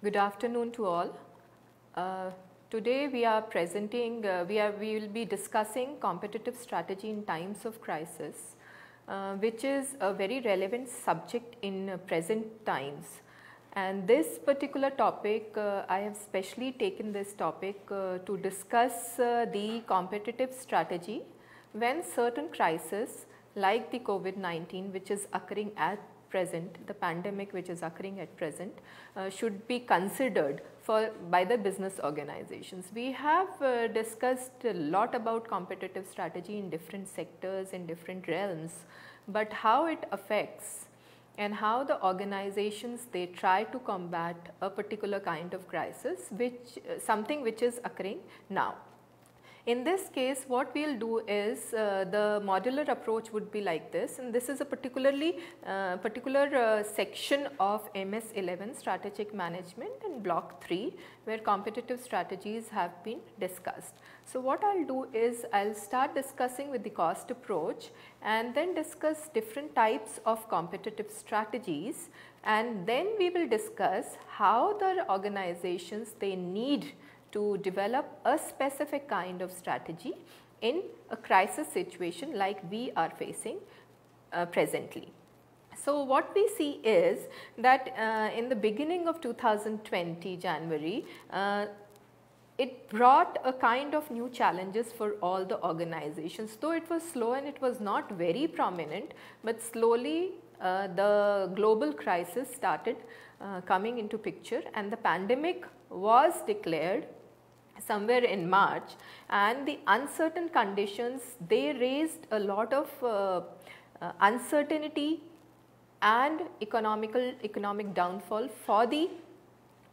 Good afternoon to all. Uh, today we are presenting, uh, we, are, we will be discussing competitive strategy in times of crisis, uh, which is a very relevant subject in uh, present times. And this particular topic, uh, I have specially taken this topic uh, to discuss the competitive strategy when certain crises like the COVID-19 which is occurring at present, the pandemic which is occurring at present uh, should be considered for by the business organizations. We have uh, discussed a lot about competitive strategy in different sectors in different realms, but how it affects and how the organizations they try to combat a particular kind of crisis which uh, something which is occurring now. In this case what we will do is uh, the modular approach would be like this and this is a particularly uh, particular uh, section of MS 11 strategic management and block 3 where competitive strategies have been discussed. So, what I will do is I will start discussing with the cost approach and then discuss different types of competitive strategies and then we will discuss how the organizations they need to develop a specific kind of strategy in a crisis situation like we are facing uh, presently. So, what we see is that uh, in the beginning of 2020 January, uh, it brought a kind of new challenges for all the organizations. Though it was slow and it was not very prominent, but slowly uh, the global crisis started uh, coming into picture and the pandemic was declared somewhere in March and the uncertain conditions they raised a lot of uh, uh, uncertainty and economical economic downfall for the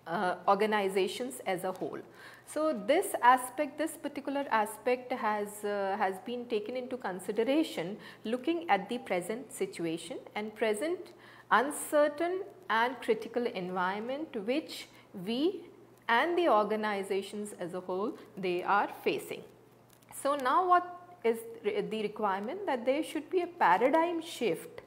uh, organizations as a whole. So, this aspect this particular aspect has uh, has been taken into consideration looking at the present situation and present uncertain and critical environment which we and the organizations as a whole they are facing. So, now what is the requirement that there should be a paradigm shift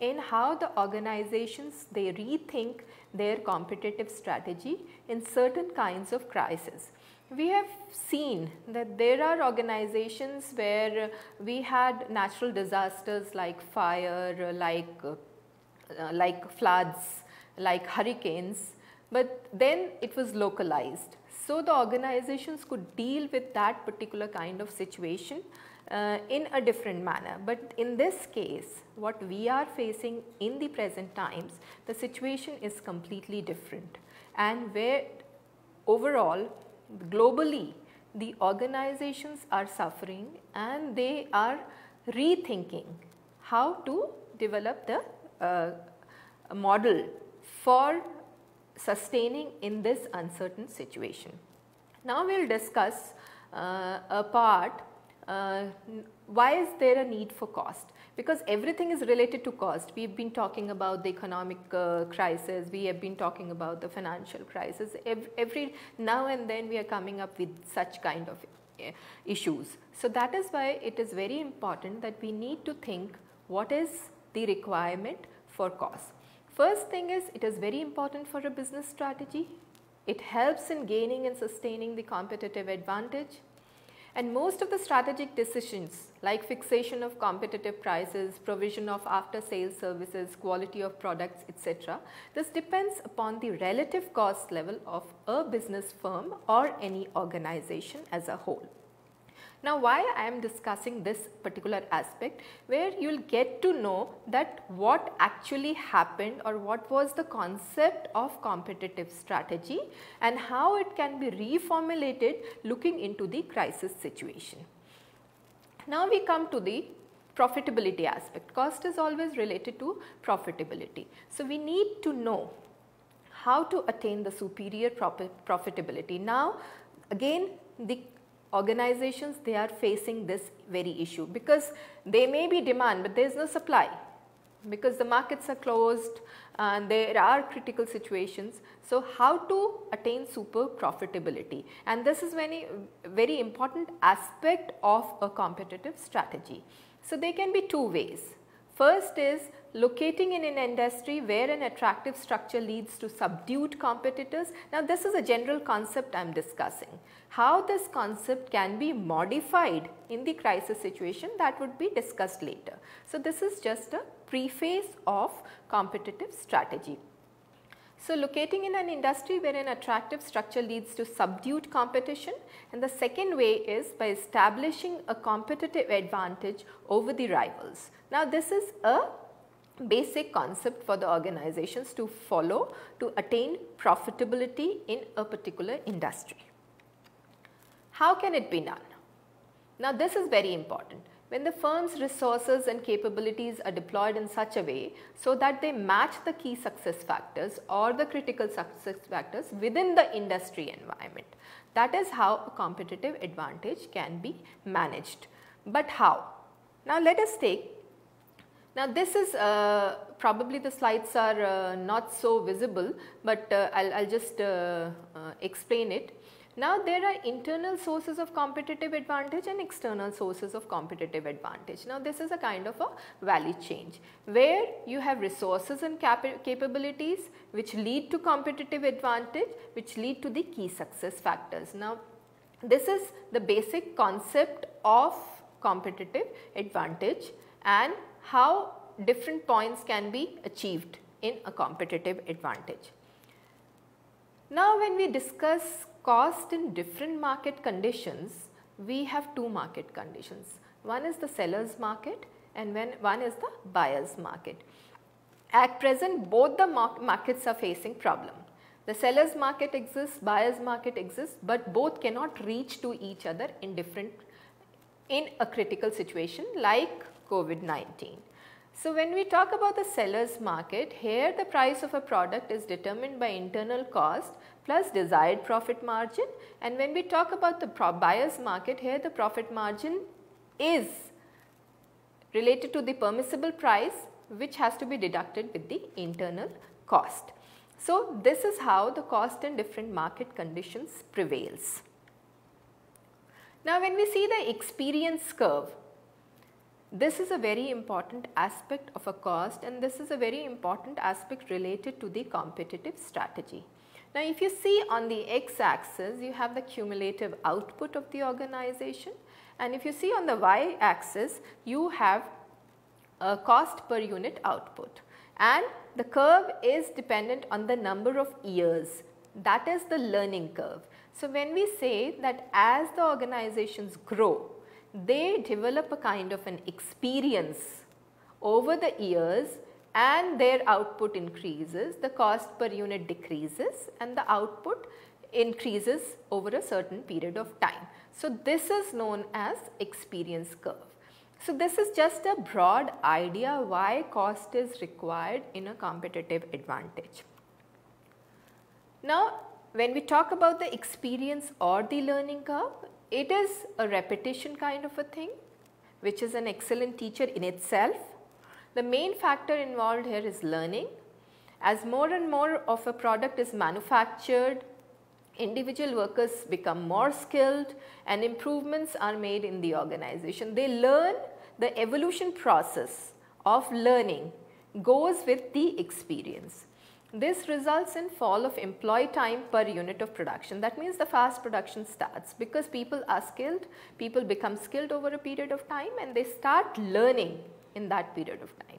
in how the organizations they rethink their competitive strategy in certain kinds of crisis. We have seen that there are organizations where we had natural disasters like fire, like, uh, like floods, like hurricanes but then it was localized. So, the organizations could deal with that particular kind of situation uh, in a different manner. But in this case, what we are facing in the present times, the situation is completely different and where overall globally the organizations are suffering and they are rethinking how to develop the uh, model for sustaining in this uncertain situation. Now we will discuss uh, a part uh, why is there a need for cost because everything is related to cost. We have been talking about the economic uh, crisis, we have been talking about the financial crisis, every, every, now and then we are coming up with such kind of uh, issues. So that is why it is very important that we need to think what is the requirement for cost. First thing is it is very important for a business strategy. It helps in gaining and sustaining the competitive advantage. And most of the strategic decisions like fixation of competitive prices, provision of after sales services, quality of products etc. This depends upon the relative cost level of a business firm or any organization as a whole. Now why I am discussing this particular aspect where you will get to know that what actually happened or what was the concept of competitive strategy and how it can be reformulated looking into the crisis situation. Now we come to the profitability aspect. Cost is always related to profitability. So we need to know how to attain the superior profitability. Now again the organizations they are facing this very issue because they may be demand but there is no supply because the markets are closed and there are critical situations. So, how to attain super profitability and this is very very important aspect of a competitive strategy. So, there can be two ways. First is locating in an industry where an attractive structure leads to subdued competitors. Now this is a general concept I am discussing. How this concept can be modified in the crisis situation that would be discussed later. So this is just a preface of competitive strategy. So locating in an industry where an attractive structure leads to subdued competition and the second way is by establishing a competitive advantage over the rivals. Now this is a basic concept for the organizations to follow to attain profitability in a particular industry. How can it be done? Now this is very important. When the firm's resources and capabilities are deployed in such a way so that they match the key success factors or the critical success factors within the industry environment. That is how a competitive advantage can be managed. But how? Now let us take now this is uh, probably the slides are uh, not so visible, but uh, I'll, I'll, just uh, uh, explain it. Now there are internal sources of competitive advantage and external sources of competitive advantage. Now this is a kind of a value chain where you have resources and capabilities which lead to competitive advantage which lead to the key success factors. Now this is the basic concept of competitive advantage and how different points can be achieved in a competitive advantage. Now when we discuss cost in different market conditions, we have two market conditions. One is the seller's market and when one is the buyer's market. At present both the markets are facing problem. The seller's market exists, buyer's market exists but both cannot reach to each other in different in a critical situation like COVID-19. So when we talk about the seller's market, here the price of a product is determined by internal cost plus desired profit margin and when we talk about the buyer's market, here the profit margin is related to the permissible price which has to be deducted with the internal cost. So this is how the cost in different market conditions prevails. Now when we see the experience curve, this is a very important aspect of a cost and this is a very important aspect related to the competitive strategy. Now if you see on the x axis you have the cumulative output of the organization and if you see on the y axis you have a cost per unit output and the curve is dependent on the number of years that is the learning curve. So when we say that as the organizations grow they develop a kind of an experience over the years and their output increases, the cost per unit decreases and the output increases over a certain period of time. So, this is known as experience curve. So, this is just a broad idea why cost is required in a competitive advantage. Now, when we talk about the experience or the learning curve, it is a repetition kind of a thing which is an excellent teacher in itself. The main factor involved here is learning. As more and more of a product is manufactured, individual workers become more skilled and improvements are made in the organization. They learn the evolution process of learning goes with the experience. This results in fall of employee time per unit of production. That means the fast production starts because people are skilled, people become skilled over a period of time and they start learning in that period of time.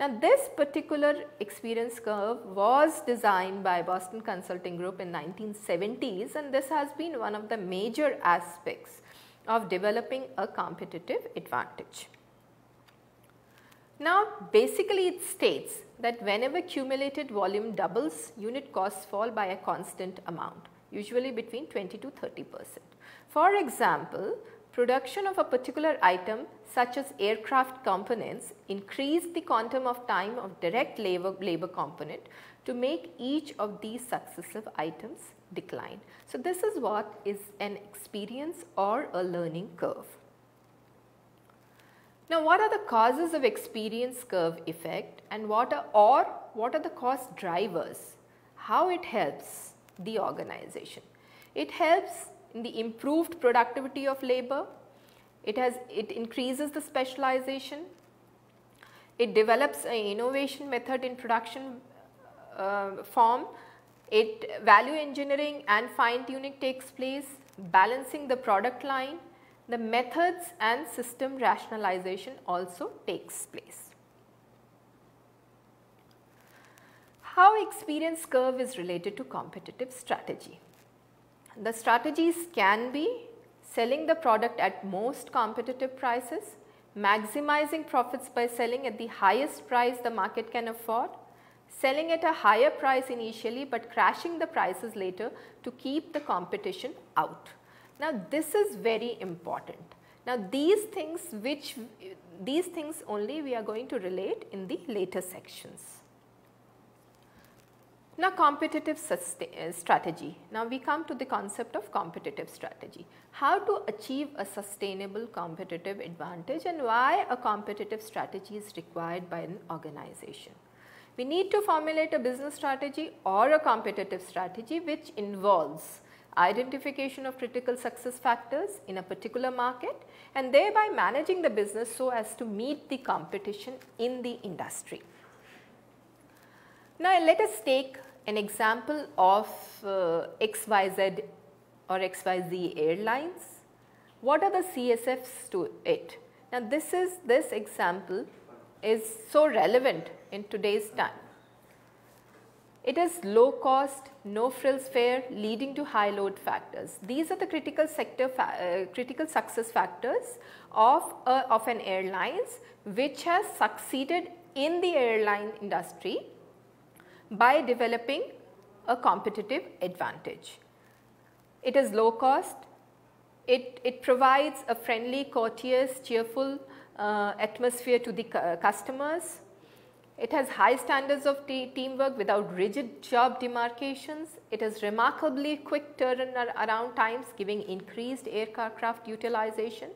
Now this particular experience curve was designed by Boston Consulting Group in 1970s and this has been one of the major aspects of developing a competitive advantage. Now basically it states that whenever accumulated volume doubles, unit costs fall by a constant amount, usually between 20 to 30 percent. For example, production of a particular item such as aircraft components increase the quantum of time of direct labor, labor component to make each of these successive items decline. So, this is what is an experience or a learning curve. Now what are the causes of experience curve effect and what are or what are the cost drivers? How it helps the organization? It helps in the improved productivity of labor, it has it increases the specialization, it develops an innovation method in production uh, form, it value engineering and fine tuning takes place, balancing the product line, the methods and system rationalization also takes place. How experience curve is related to competitive strategy. The strategies can be selling the product at most competitive prices, maximizing profits by selling at the highest price the market can afford, selling at a higher price initially but crashing the prices later to keep the competition out. Now this is very important. Now these things which these things only we are going to relate in the later sections. Now competitive uh, strategy. Now we come to the concept of competitive strategy. How to achieve a sustainable competitive advantage and why a competitive strategy is required by an organization. We need to formulate a business strategy or a competitive strategy which involves identification of critical success factors in a particular market and thereby managing the business so as to meet the competition in the industry. Now let us take an example of uh, XYZ or XYZ airlines. What are the CSFs to it? Now this is this example is so relevant in today's time. It is low cost, no frills fare leading to high load factors. These are the critical sector uh, critical success factors of, uh, of an airlines which has succeeded in the airline industry by developing a competitive advantage. It is low cost, it, it provides a friendly, courteous, cheerful uh, atmosphere to the customers. It has high standards of teamwork without rigid job demarcations. It has remarkably quick turnaround times giving increased aircraft utilization.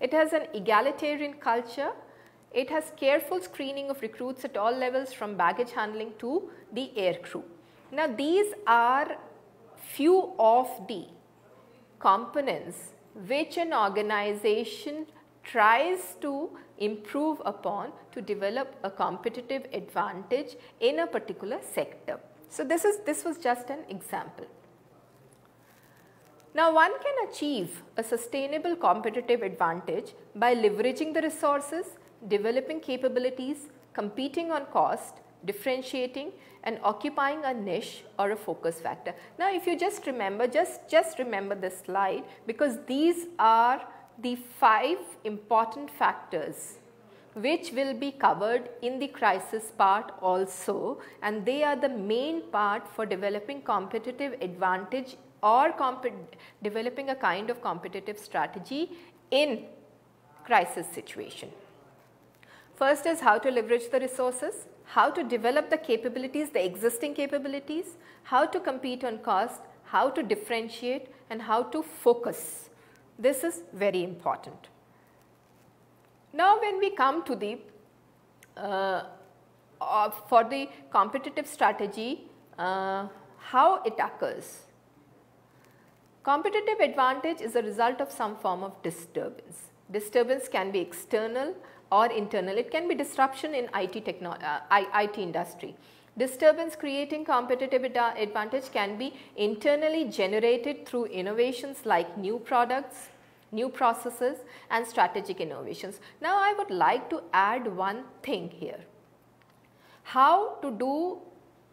It has an egalitarian culture it has careful screening of recruits at all levels from baggage handling to the air crew. Now these are few of the components which an organization tries to improve upon to develop a competitive advantage in a particular sector. So this is this was just an example. Now one can achieve a sustainable competitive advantage by leveraging the resources developing capabilities, competing on cost, differentiating and occupying a niche or a focus factor. Now if you just remember, just, just remember this slide because these are the five important factors which will be covered in the crisis part also and they are the main part for developing competitive advantage or developing a kind of competitive strategy in crisis situation. First is how to leverage the resources, how to develop the capabilities, the existing capabilities, how to compete on cost, how to differentiate and how to focus. This is very important. Now when we come to the uh, uh, for the competitive strategy, uh, how it occurs. Competitive advantage is a result of some form of disturbance. Disturbance can be external or internal. It can be disruption in IT, techno uh, IT industry. Disturbance creating competitive advantage can be internally generated through innovations like new products, new processes and strategic innovations. Now I would like to add one thing here. How to do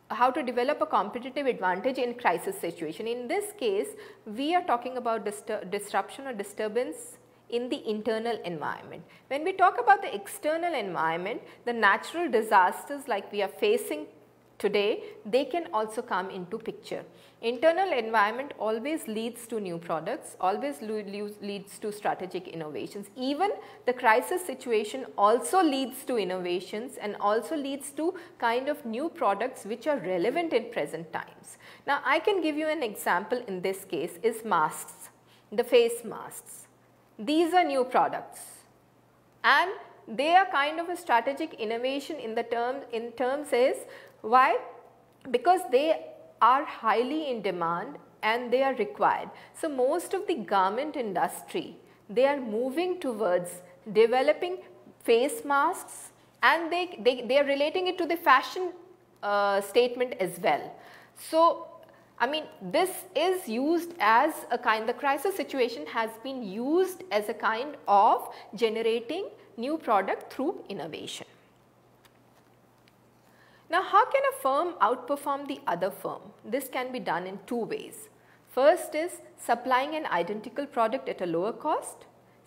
how to develop a competitive advantage in crisis situation. In this case, we are talking about disruption or disturbance in the internal environment. When we talk about the external environment, the natural disasters like we are facing today, they can also come into picture. Internal environment always leads to new products, always leads to strategic innovations. Even the crisis situation also leads to innovations and also leads to kind of new products which are relevant in present times. Now I can give you an example in this case is masks, the face masks. These are new products and they are kind of a strategic innovation in the term in terms is why because they are highly in demand and they are required. So most of the garment industry they are moving towards developing face masks and they, they, they are relating it to the fashion uh, statement as well. So, I mean this is used as a kind, the crisis situation has been used as a kind of generating new product through innovation. Now how can a firm outperform the other firm? This can be done in two ways. First is supplying an identical product at a lower cost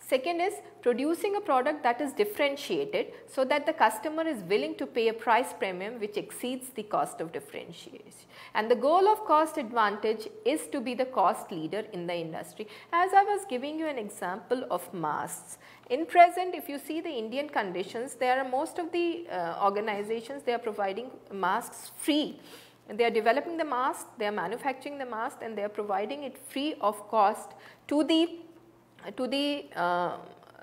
Second is producing a product that is differentiated so that the customer is willing to pay a price premium which exceeds the cost of differentiation. And the goal of cost advantage is to be the cost leader in the industry. As I was giving you an example of masks. In present if you see the Indian conditions there are most of the uh, organizations they are providing masks free. They are developing the mask, they are manufacturing the mask and they are providing it free of cost to the to the uh,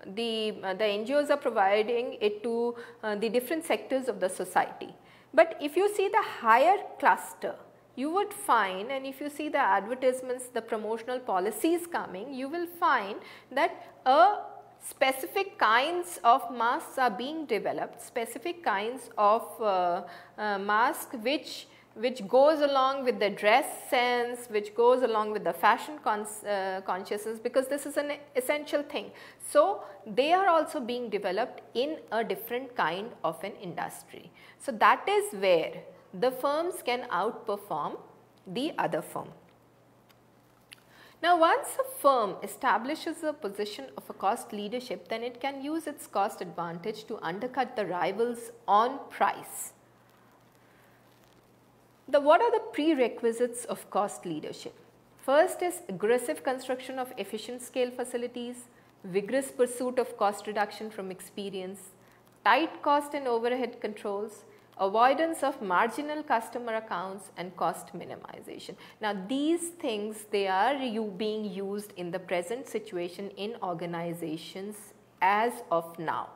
the, uh, the NGOs are providing it to uh, the different sectors of the society. But if you see the higher cluster, you would find and if you see the advertisements, the promotional policies coming, you will find that a specific kinds of masks are being developed, specific kinds of uh, uh, mask which which goes along with the dress sense, which goes along with the fashion uh, consciousness because this is an essential thing. So, they are also being developed in a different kind of an industry. So, that is where the firms can outperform the other firm. Now, once a firm establishes a position of a cost leadership, then it can use its cost advantage to undercut the rivals on price. The what are the prerequisites of cost leadership? First is aggressive construction of efficient scale facilities, vigorous pursuit of cost reduction from experience, tight cost and overhead controls, avoidance of marginal customer accounts and cost minimization. Now these things they are you being used in the present situation in organizations as of now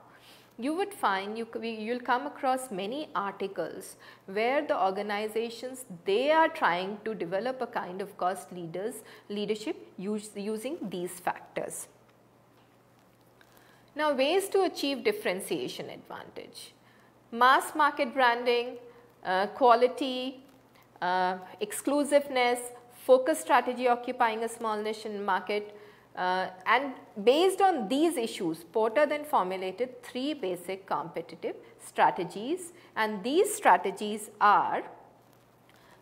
you would find you you'll come across many articles where the organizations they are trying to develop a kind of cost leaders leadership use, using these factors. Now ways to achieve differentiation advantage. Mass market branding, uh, quality, uh, exclusiveness, focus strategy occupying a small niche in market, uh, and based on these issues, Porter then formulated three basic competitive strategies and these strategies are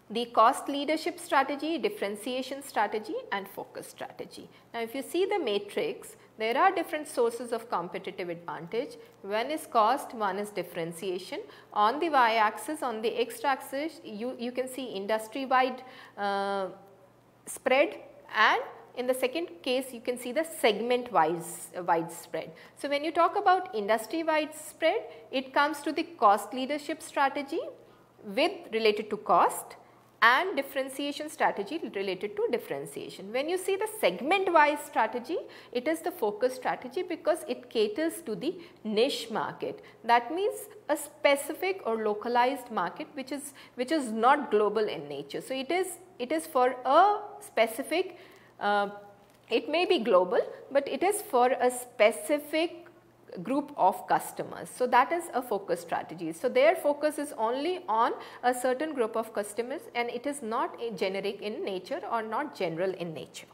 the cost leadership strategy, differentiation strategy and focus strategy. Now, if you see the matrix, there are different sources of competitive advantage. One is cost, one is differentiation. On the y axis, on the x axis, you, you can see industry wide uh, spread and in the second case you can see the segment wise uh, widespread. So, when you talk about industry widespread it comes to the cost leadership strategy with related to cost and differentiation strategy related to differentiation. When you see the segment wise strategy, it is the focus strategy because it caters to the niche market. That means a specific or localized market which is which is not global in nature. So, it is it is for a specific uh, it may be global, but it is for a specific group of customers. So, that is a focus strategy. So, their focus is only on a certain group of customers and it is not generic in nature or not general in nature.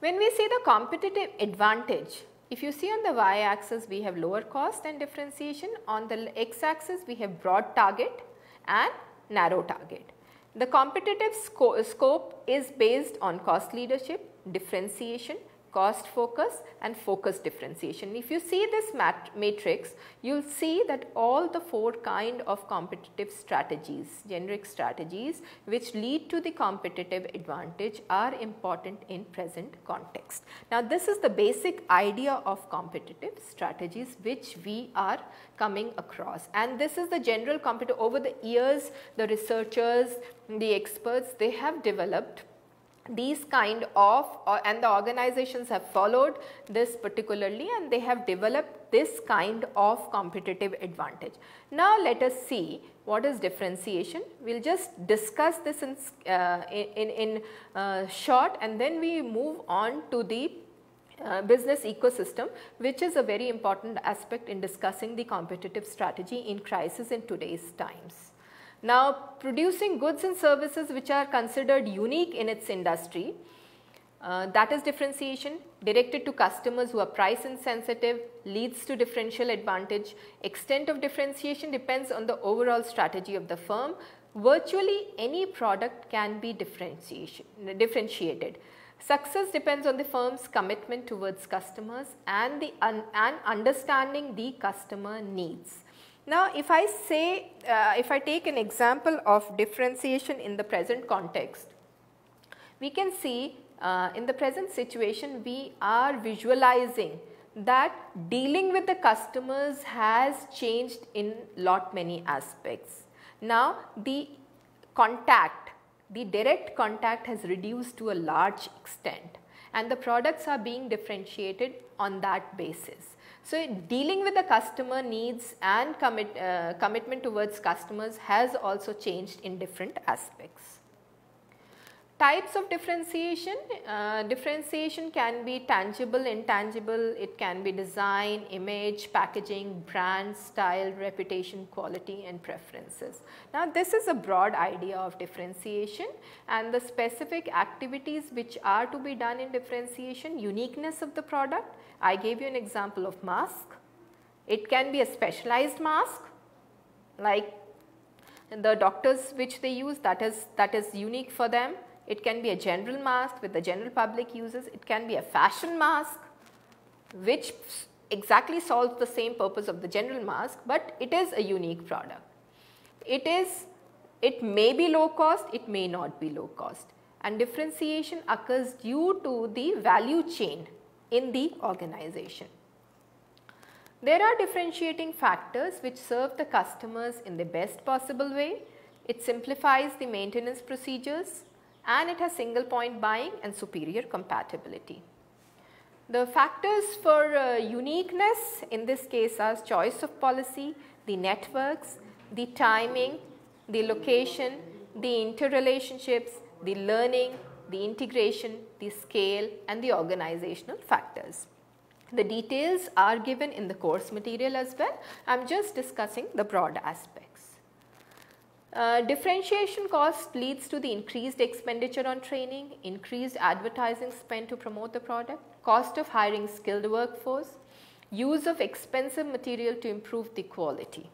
When we see the competitive advantage, if you see on the y axis we have lower cost and differentiation, on the x axis we have broad target and narrow target. The competitive sco scope is based on cost leadership, differentiation, cost focus and focus differentiation. If you see this matrix, you will see that all the four kind of competitive strategies, generic strategies which lead to the competitive advantage are important in present context. Now this is the basic idea of competitive strategies which we are coming across and this is the general competitive over the years the researchers, the experts they have developed these kind of uh, and the organizations have followed this particularly and they have developed this kind of competitive advantage. Now let us see what is differentiation. We will just discuss this in, uh, in, in uh, short and then we move on to the uh, business ecosystem which is a very important aspect in discussing the competitive strategy in crisis in today's times. Now producing goods and services which are considered unique in its industry uh, that is differentiation directed to customers who are price insensitive leads to differential advantage. Extent of differentiation depends on the overall strategy of the firm. Virtually any product can be differentiated. Success depends on the firm's commitment towards customers and the un and understanding the customer needs. Now, if I say, uh, if I take an example of differentiation in the present context, we can see uh, in the present situation we are visualizing that dealing with the customers has changed in lot many aspects. Now the contact, the direct contact has reduced to a large extent and the products are being differentiated on that basis. So dealing with the customer needs and commit, uh, commitment towards customers has also changed in different aspects. Types of differentiation, uh, differentiation can be tangible, intangible, it can be design, image, packaging, brand, style, reputation, quality and preferences. Now this is a broad idea of differentiation and the specific activities which are to be done in differentiation, uniqueness of the product. I gave you an example of mask. It can be a specialized mask like the doctors which they use that is that is unique for them it can be a general mask with the general public uses. It can be a fashion mask which exactly solves the same purpose of the general mask, but it is a unique product. It is, it may be low cost, it may not be low cost and differentiation occurs due to the value chain in the organization. There are differentiating factors which serve the customers in the best possible way. It simplifies the maintenance procedures, and it has single point buying and superior compatibility. The factors for uh, uniqueness in this case are choice of policy, the networks, the timing, the location, the interrelationships, the learning, the integration, the scale and the organizational factors. The details are given in the course material as well. I am just discussing the broad aspects. Uh, differentiation cost leads to the increased expenditure on training, increased advertising spend to promote the product, cost of hiring skilled workforce, use of expensive material to improve the quality.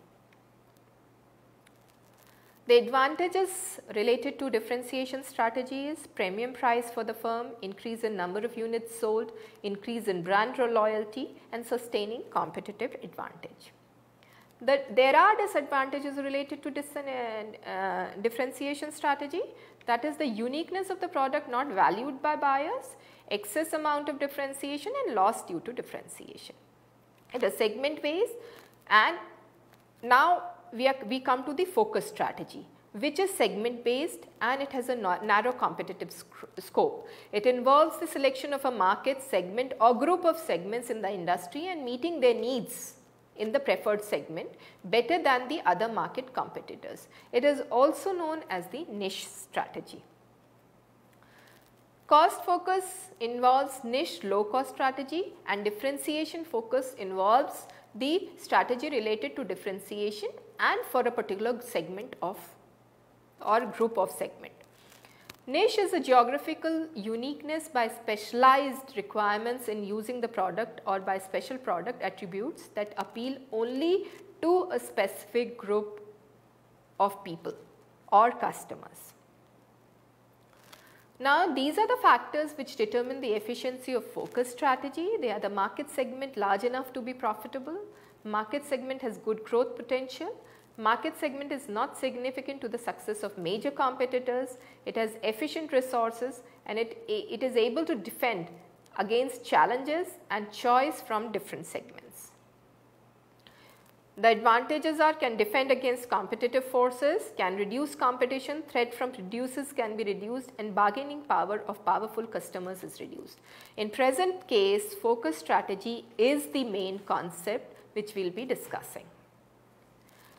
The advantages related to differentiation strategy is premium price for the firm, increase in number of units sold, increase in brand loyalty and sustaining competitive advantage that there are disadvantages related to uh, uh, differentiation strategy that is the uniqueness of the product not valued by buyers, excess amount of differentiation and loss due to differentiation. Is segment based and now we, are, we come to the focus strategy which is segment based and it has a narrow competitive scope. It involves the selection of a market segment or group of segments in the industry and meeting their needs in the preferred segment better than the other market competitors. It is also known as the niche strategy. Cost focus involves niche low cost strategy and differentiation focus involves the strategy related to differentiation and for a particular segment of or group of segment. Niche is a geographical uniqueness by specialized requirements in using the product or by special product attributes that appeal only to a specific group of people or customers. Now these are the factors which determine the efficiency of focus strategy. They are the market segment large enough to be profitable, market segment has good growth potential, market segment is not significant to the success of major competitors. It has efficient resources and it, it is able to defend against challenges and choice from different segments. The advantages are can defend against competitive forces, can reduce competition, threat from producers can be reduced and bargaining power of powerful customers is reduced. In present case, focus strategy is the main concept which we will be discussing.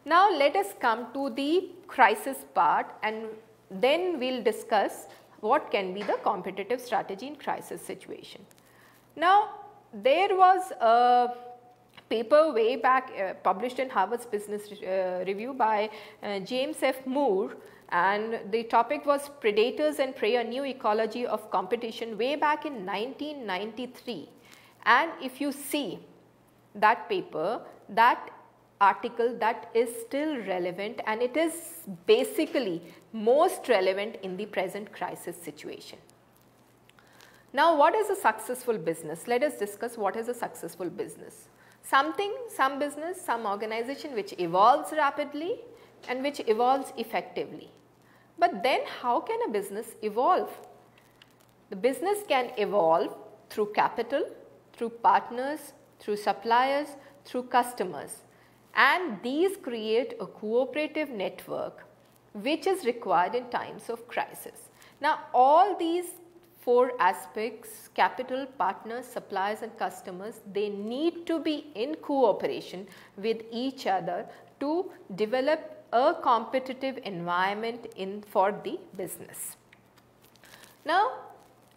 Now let us come to the crisis part and then we will discuss what can be the competitive strategy in crisis situation. Now, there was a paper way back uh, published in Harvard's Business uh, Review by uh, James F. Moore and the topic was Predators and Prey a new ecology of competition way back in 1993 and if you see that paper that article that is still relevant and it is basically most relevant in the present crisis situation. Now what is a successful business? Let us discuss what is a successful business. Something, some business, some organization which evolves rapidly and which evolves effectively. But then how can a business evolve? The business can evolve through capital, through partners, through suppliers, through customers and these create a cooperative network which is required in times of crisis. Now all these four aspects capital, partners, suppliers and customers they need to be in cooperation with each other to develop a competitive environment in for the business. Now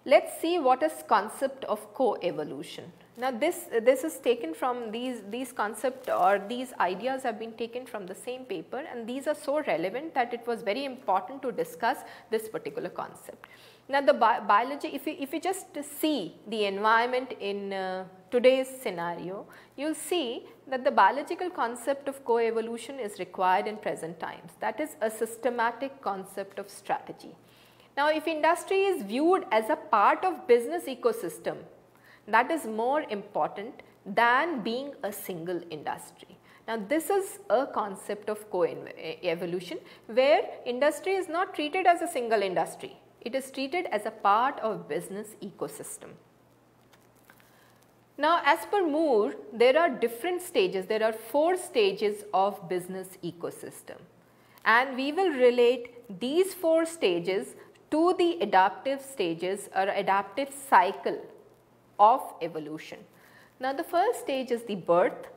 let us see what is concept of co-evolution. Now this, this is taken from these, these concept or these ideas have been taken from the same paper and these are so relevant that it was very important to discuss this particular concept. Now the bi biology, if you, if you just see the environment in uh, today's scenario, you will see that the biological concept of co-evolution is required in present times. That is a systematic concept of strategy. Now if industry is viewed as a part of business ecosystem, that is more important than being a single industry. Now this is a concept of co-evolution where industry is not treated as a single industry. It is treated as a part of business ecosystem. Now as per Moore, there are different stages, there are four stages of business ecosystem and we will relate these four stages to the adaptive stages or adaptive cycle of evolution. Now the first stage is the birth,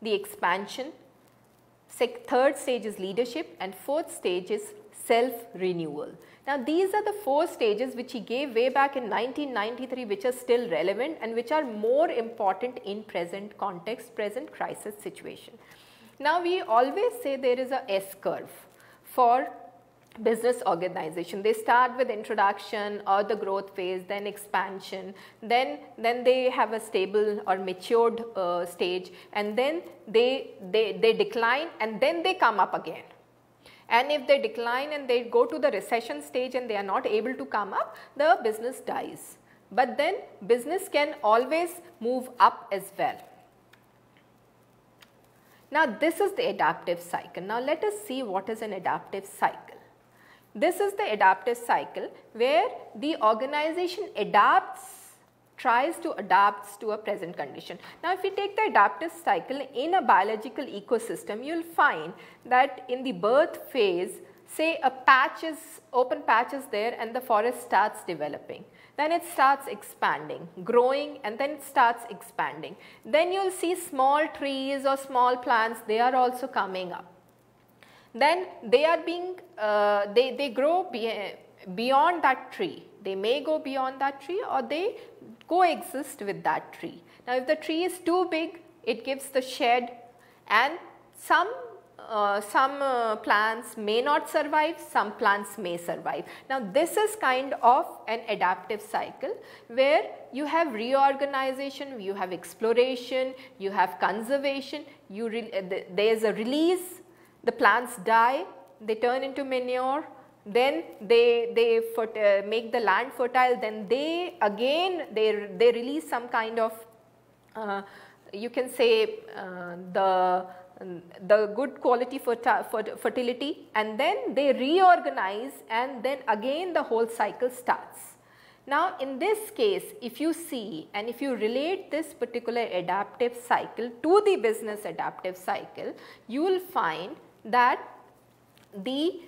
the expansion, third stage is leadership and fourth stage is self-renewal. Now these are the four stages which he gave way back in 1993 which are still relevant and which are more important in present context, present crisis situation. Now we always say there is a S curve for business organization. They start with introduction or the growth phase, then expansion, then, then they have a stable or matured uh, stage and then they, they, they decline and then they come up again. And if they decline and they go to the recession stage and they are not able to come up, the business dies. But then business can always move up as well. Now this is the adaptive cycle. Now let us see what is an adaptive cycle. This is the adaptive cycle where the organization adapts tries to adapt to a present condition. Now if we take the adaptive cycle in a biological ecosystem, you will find that in the birth phase, say a patch is, open patch is there and the forest starts developing. Then it starts expanding, growing and then it starts expanding. Then you will see small trees or small plants, they are also coming up then they are being, uh, they, they grow be, beyond that tree. They may go beyond that tree or they coexist with that tree. Now if the tree is too big, it gives the shed and some uh, some uh, plants may not survive, some plants may survive. Now this is kind of an adaptive cycle where you have reorganization, you have exploration, you have conservation, you there is a release the plants die, they turn into manure, then they, they uh, make the land fertile, then they again they, they release some kind of uh, you can say uh, the the good quality fertility and then they reorganize and then again the whole cycle starts. Now in this case if you see and if you relate this particular adaptive cycle to the business adaptive cycle you will find that the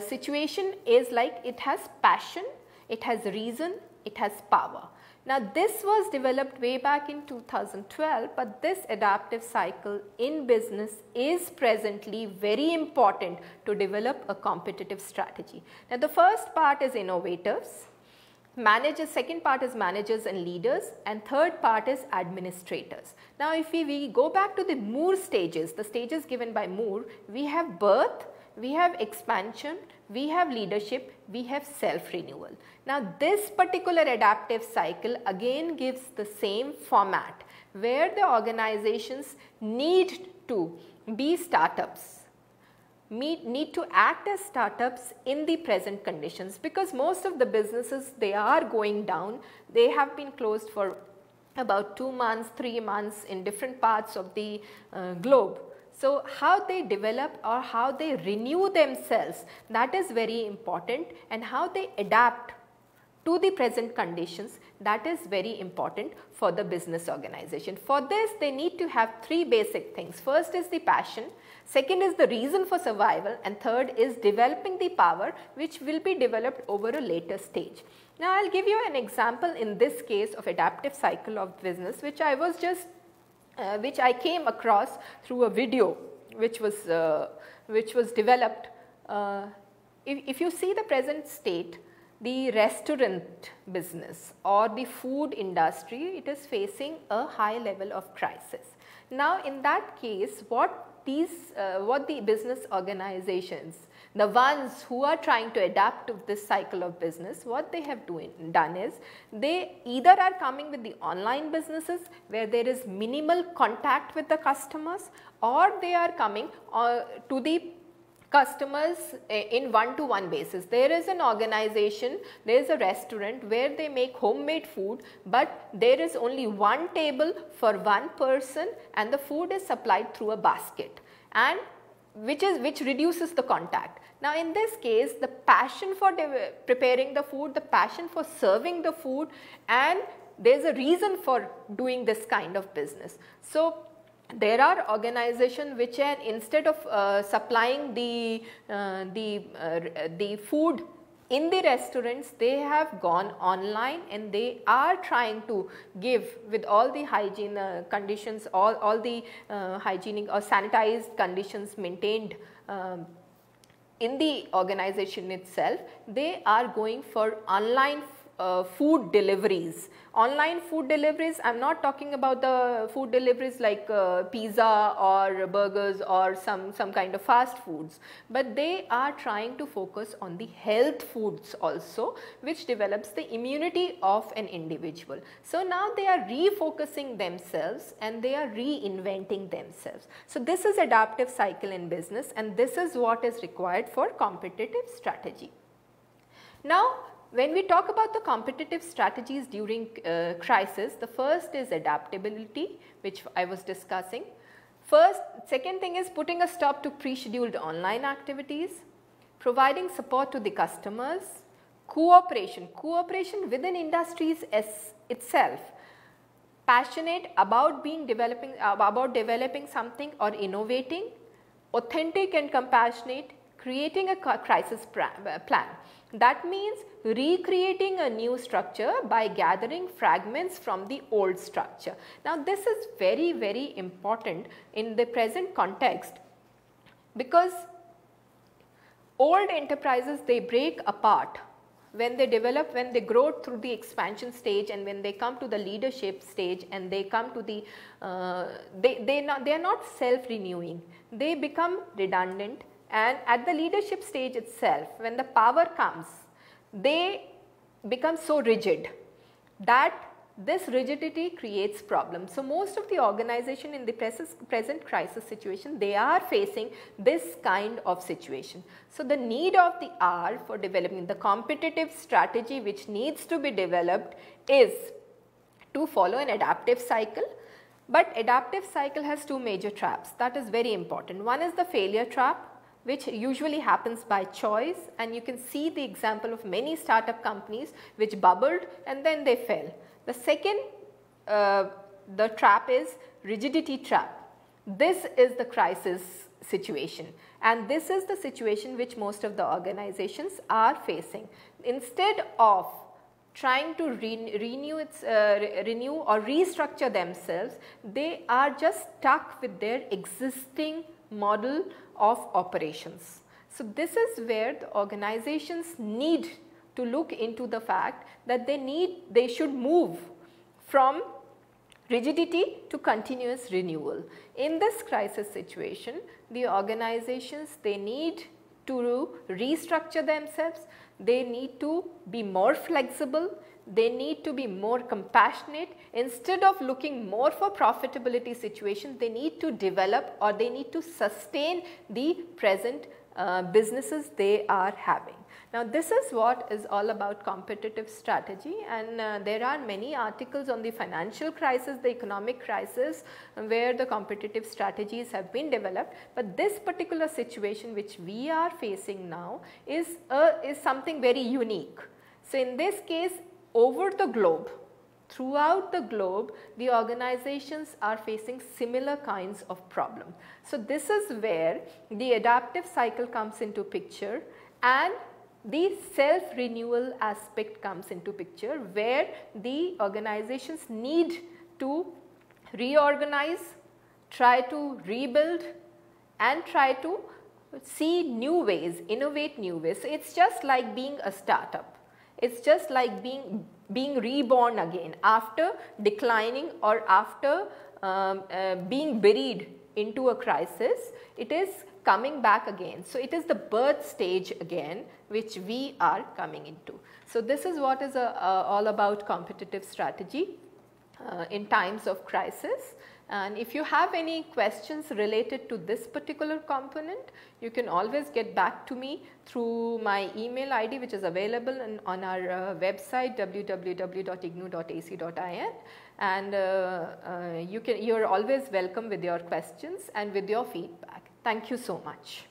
situation is like it has passion, it has reason, it has power. Now this was developed way back in 2012 but this adaptive cycle in business is presently very important to develop a competitive strategy. Now the first part is innovators, managers, second part is managers and leaders and third part is administrators. Now if we, we go back to the Moore stages, the stages given by Moore, we have birth, we have expansion, we have leadership, we have self-renewal. Now this particular adaptive cycle again gives the same format where the organizations need to be startups need to act as startups in the present conditions because most of the businesses they are going down they have been closed for about 2 months 3 months in different parts of the uh, globe so how they develop or how they renew themselves that is very important and how they adapt to the present conditions that is very important for the business organization. For this they need to have three basic things. First is the passion, second is the reason for survival and third is developing the power which will be developed over a later stage. Now I will give you an example in this case of adaptive cycle of business which I was just uh, which I came across through a video which was uh, which was developed. Uh, if, if you see the present state the restaurant business or the food industry it is facing a high level of crisis. Now in that case what these uh, what the business organizations the ones who are trying to adapt to this cycle of business what they have doing, done is they either are coming with the online businesses where there is minimal contact with the customers or they are coming uh, to the customers eh, in one to one basis. There is an organization, there is a restaurant where they make homemade food but there is only one table for one person and the food is supplied through a basket and which is which reduces the contact. Now in this case the passion for preparing the food, the passion for serving the food and there is a reason for doing this kind of business. So there are organizations which are instead of uh, supplying the, uh, the, uh, the food in the restaurants they have gone online and they are trying to give with all the hygiene uh, conditions all, all the uh, hygienic or sanitized conditions maintained um, in the organization itself they are going for online uh, food deliveries. Online food deliveries, I am not talking about the food deliveries like uh, pizza or burgers or some, some kind of fast foods, but they are trying to focus on the health foods also which develops the immunity of an individual. So now they are refocusing themselves and they are reinventing themselves. So this is adaptive cycle in business and this is what is required for competitive strategy. Now when we talk about the competitive strategies during uh, crisis, the first is adaptability which I was discussing. First, second thing is putting a stop to pre-scheduled online activities, providing support to the customers, cooperation, cooperation within industries as itself, passionate about being developing, about developing something or innovating, authentic and compassionate, creating a crisis plan. That means recreating a new structure by gathering fragments from the old structure. Now this is very very important in the present context because old enterprises they break apart when they develop, when they grow through the expansion stage and when they come to the leadership stage and they come to the, uh, they, they, not, they are not self-renewing, they become redundant, and at the leadership stage itself when the power comes they become so rigid that this rigidity creates problems. So, most of the organization in the present crisis situation they are facing this kind of situation. So, the need of the R for developing the competitive strategy which needs to be developed is to follow an adaptive cycle but adaptive cycle has two major traps that is very important. One is the failure trap which usually happens by choice and you can see the example of many startup companies which bubbled and then they fell. The second uh, the trap is rigidity trap. This is the crisis situation and this is the situation which most of the organizations are facing. Instead of trying to re renew, its, uh, re renew or restructure themselves, they are just stuck with their existing model of operations. So, this is where the organizations need to look into the fact that they need, they should move from rigidity to continuous renewal. In this crisis situation, the organizations they need to restructure themselves, they need to be more flexible, they need to be more compassionate instead of looking more for profitability situations they need to develop or they need to sustain the present uh, businesses they are having. Now this is what is all about competitive strategy and uh, there are many articles on the financial crisis, the economic crisis where the competitive strategies have been developed. But this particular situation which we are facing now is, uh, is something very unique. So in this case over the globe, throughout the globe the organizations are facing similar kinds of problem. So this is where the adaptive cycle comes into picture and the self renewal aspect comes into picture where the organizations need to reorganize, try to rebuild and try to see new ways, innovate new ways. So, it is just like being a startup. It is just like being, being reborn again after declining or after um, uh, being buried into a crisis. It is coming back again. So, it is the birth stage again which we are coming into. So, this is what is a, uh, uh, all about competitive strategy uh, in times of crisis. And if you have any questions related to this particular component, you can always get back to me through my email ID which is available in, on our uh, website www.ignou.ac.in and uh, uh, you can you are always welcome with your questions and with your feedback. Thank you so much.